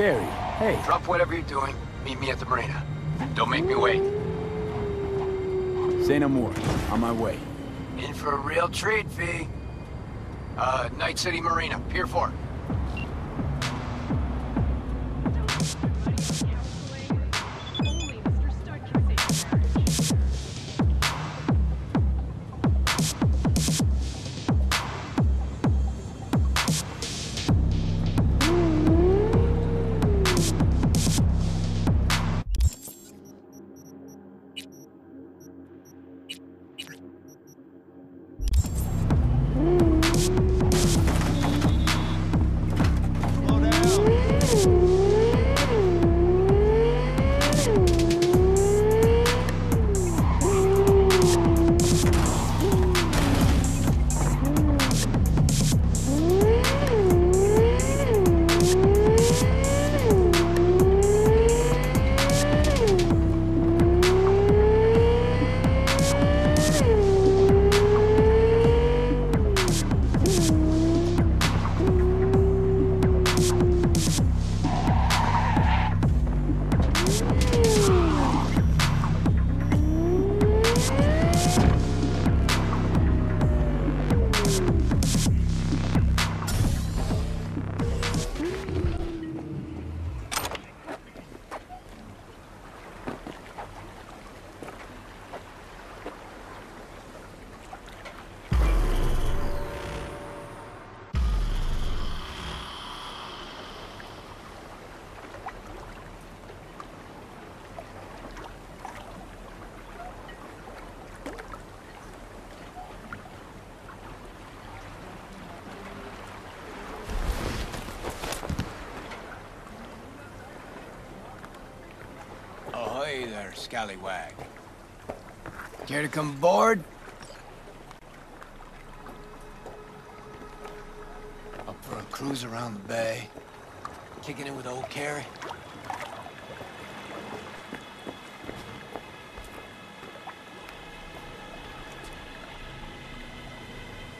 Kerry, hey. Drop whatever you're doing. Meet me at the marina. Don't make me wait. Say no more. On my way. In for a real treat, V. Uh, Night City Marina, Pier 4. There, scallywag. Care to come aboard? Up for a cruise around the bay. Kicking it with old Kerry.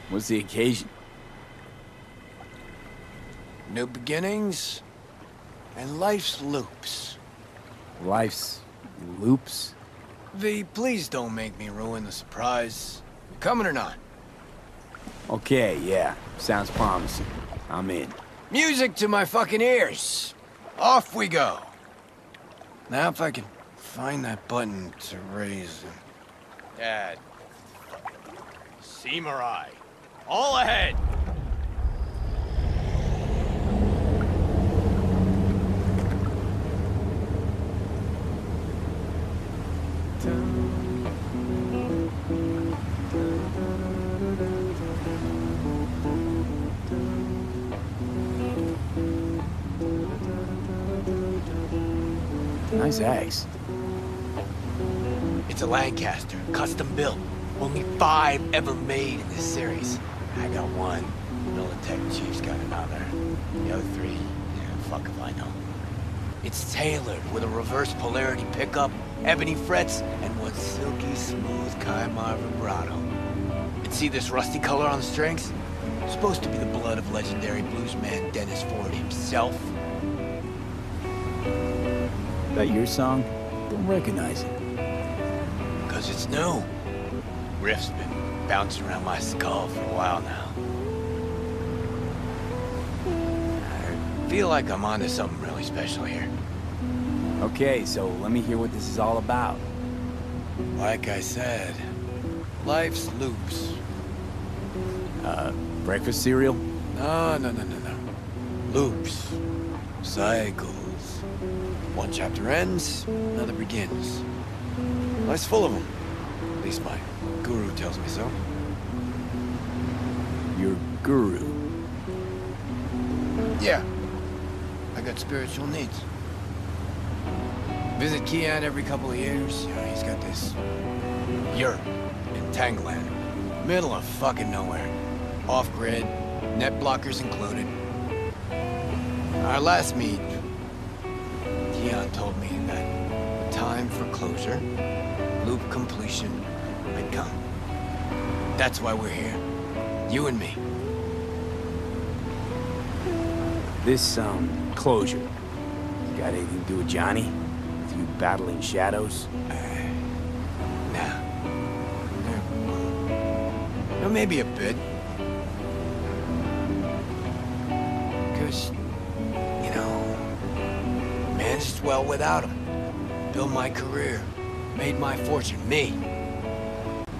What's the occasion? New beginnings and life's loops. Life's loops? V, please don't make me ruin the surprise. You coming or not? Okay, yeah. Sounds promising. I'm in. Music to my fucking ears. Off we go. Now if I can find that button to raise him. Dad. Samurai. All ahead. Nice axe. It's a Lancaster, custom built. Only five ever made in this series. I got one. Militech Chief's got another. The other three, yeah, fuck if I know. It's tailored with a reverse polarity pickup, ebony frets, and one silky smooth Kaimar vibrato. And see this rusty color on the strings? Supposed to be the blood of legendary bluesman Dennis Ford himself. That your song? Don't recognize it. Cause it's new. Riff's been bouncing around my skull for a while now. I feel like I'm onto something really special here. Okay, so let me hear what this is all about. Like I said, life's loops. Uh, breakfast cereal? No, no, no, no, no. Loops. Cycles. One chapter ends, another begins. Life's full of them. At least my guru tells me so. Your guru. Yeah. I got spiritual needs. Visit Kian every couple of years. You know, he's got this yurt in Tangland. Middle of fucking nowhere. Off-grid, net blockers included. Our last meet, Keon told me that the time for closure, loop completion, had come. That's why we're here. You and me. This, um, closure. Got anything to do with Johnny? With you battling shadows? Nah. No, maybe a bit. Well without him. Built my career. Made my fortune. Me.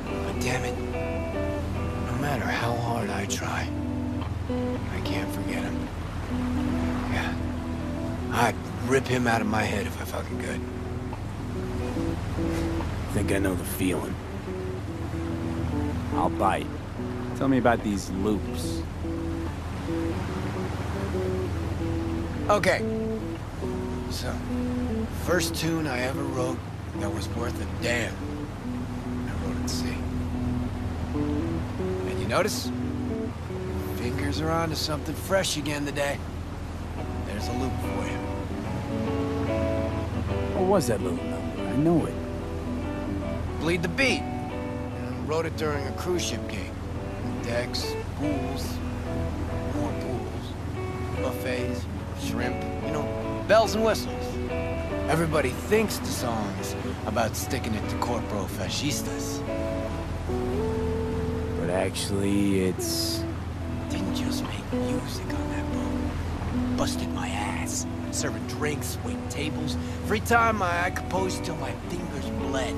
But damn it. No matter how hard I try, I can't forget him. Yeah. I'd rip him out of my head if I fucking could. Think I know the feeling. I'll bite. Tell me about these loops. Okay. So, first tune I ever wrote that was worth a damn. I wrote at sea. And you notice? Fingers are on to something fresh again today. There's a loop for you. What was that little number? I know it. Bleed the beat. And wrote it during a cruise ship gig. Decks, pools, more pools, buffets, shrimp, you know, bells and whistles. Everybody thinks the song's about sticking it to corporal fascistas. But actually, it's... Didn't just make music on that boat. Busted my ass. Serving drinks, waiting tables. Free time, I, I composed till my fingers bled.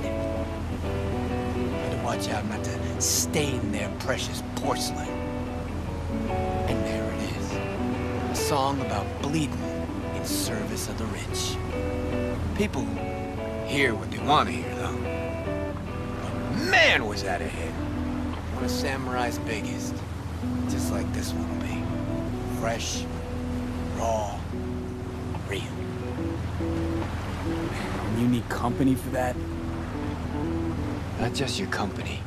Had to watch out not to stain their precious porcelain. And there it is. A song about bleeding in service of the rich. People hear what they want to hear, though. But man, was that a hit. One of Samurai's biggest. Just like this one will be. Fresh, raw, real. You need company for that? Not just your company.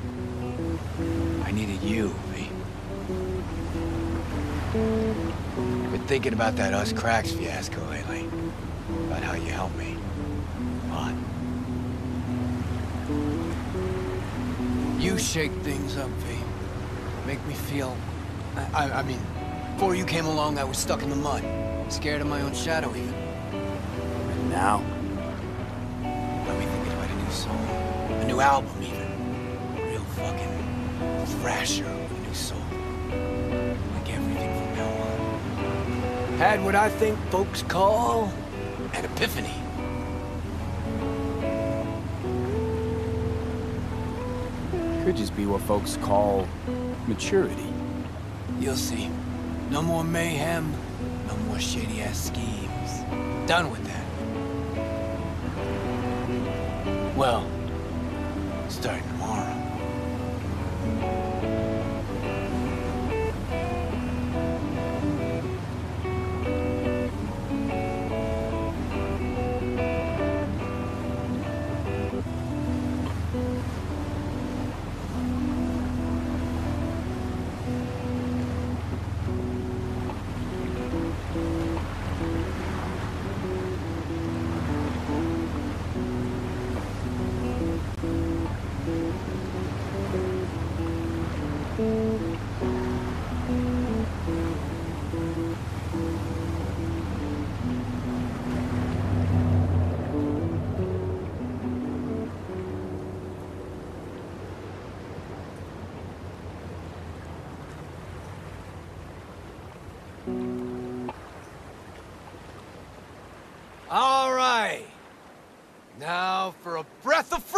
I needed you, V. Thinking about that Us Cracks fiasco lately. About how you helped me. A lot. You shake things up, V. Make me feel... I, I, I mean, before you came along, I was stuck in the mud. Scared of my own shadow, even. And now? Got me thinking about a new song. A new album, even. Real fucking thrasher Had what I think folks call an epiphany. Could just be what folks call maturity. You'll see. No more mayhem, no more shady-ass schemes. Done with that. Well, starting tomorrow.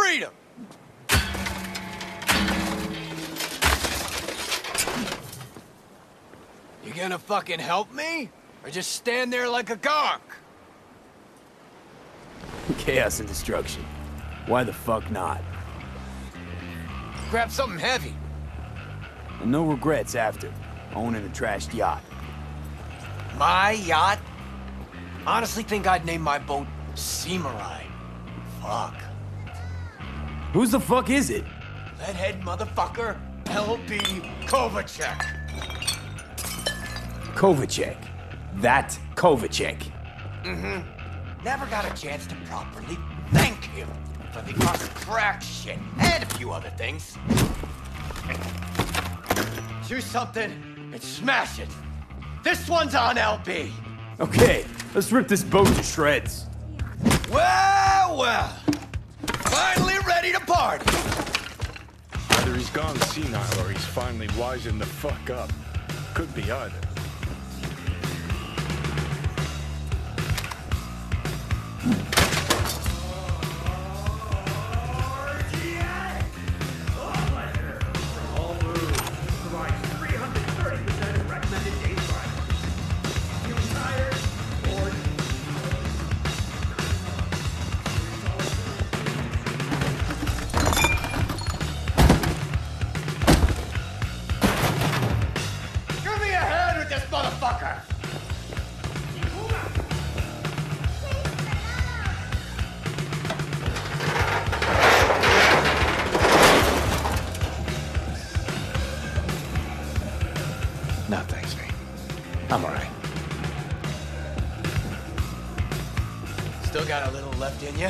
Freedom. You gonna fucking help me? Or just stand there like a gawk? Chaos and destruction. Why the fuck not? Grab something heavy. And no regrets after. Owning a trashed yacht. My yacht? Honestly think I'd name my boat Seamurai. Fuck. Whose the fuck is it? Leadhead motherfucker, L.B. Kovacek. Kovacek. That Kovacek. Mm-hmm. Never got a chance to properly thank him for the shit and a few other things. Choose something and smash it. This one's on LB. Okay, let's rip this boat to shreds. Well, well. Party. Either he's gone senile or he's finally wising the fuck up. Could be either.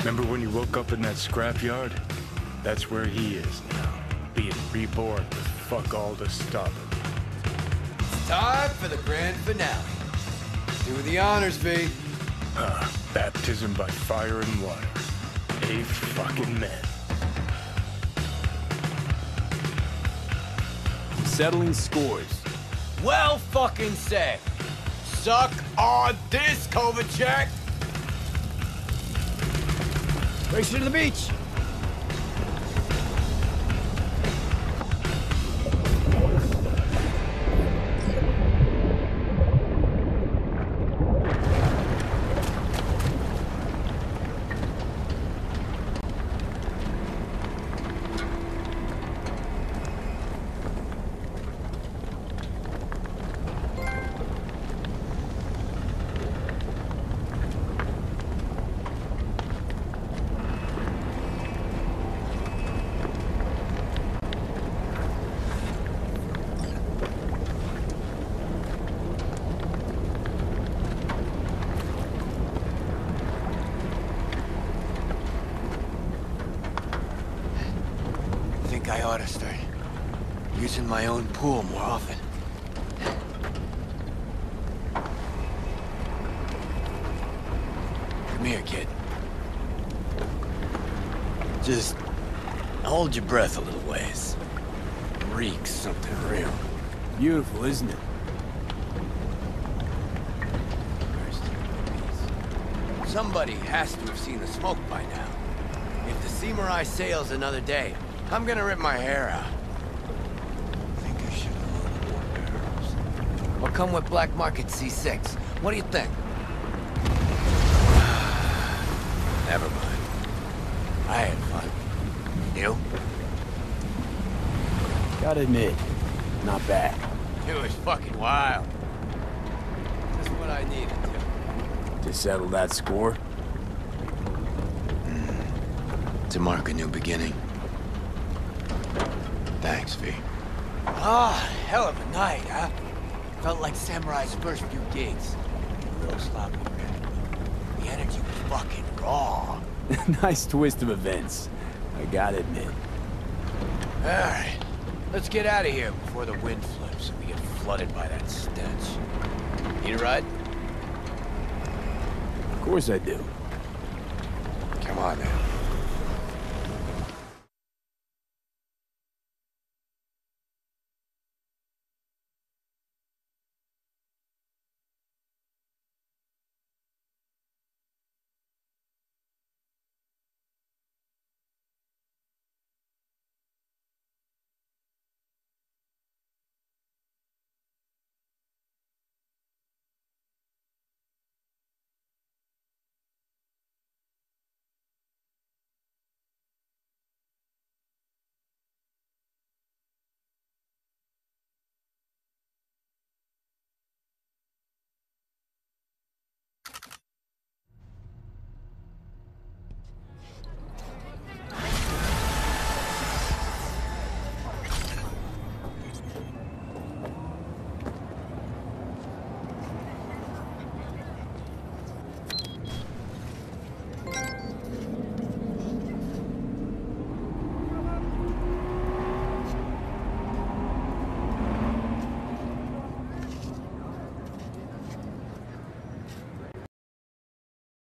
Remember when you woke up in that scrapyard? That's where he is now. Being reborn with fuck all to stop him. Time for the grand finale. Do the honors, V. Uh, baptism by fire and water. A fucking man. Settling scores. Well fucking said. Suck on this, Kovacic. Race you to the beach. Using my own pool more often. Come here, kid. Just hold your breath a little ways. Reeks something real. Beautiful, isn't it? Somebody has to have seen the smoke by now. If the Seamurai sails another day, I'm gonna rip my hair out. think I should have loaded more barrels. I'll come with Black Market C6. What do you think? Never mind. I had fun. You? Gotta admit, not bad. It was fucking wild. Just what I needed to. To settle that score? To mark a new beginning. Thanks, V. Ah, hell of a night, huh? Felt like Samurai's first few gigs. A little sloppy, the energy was fucking raw. nice twist of events. I gotta admit. Alright, let's get out of here before the wind flips and we get flooded by that stench. Need a ride? Of course I do. Come on, man.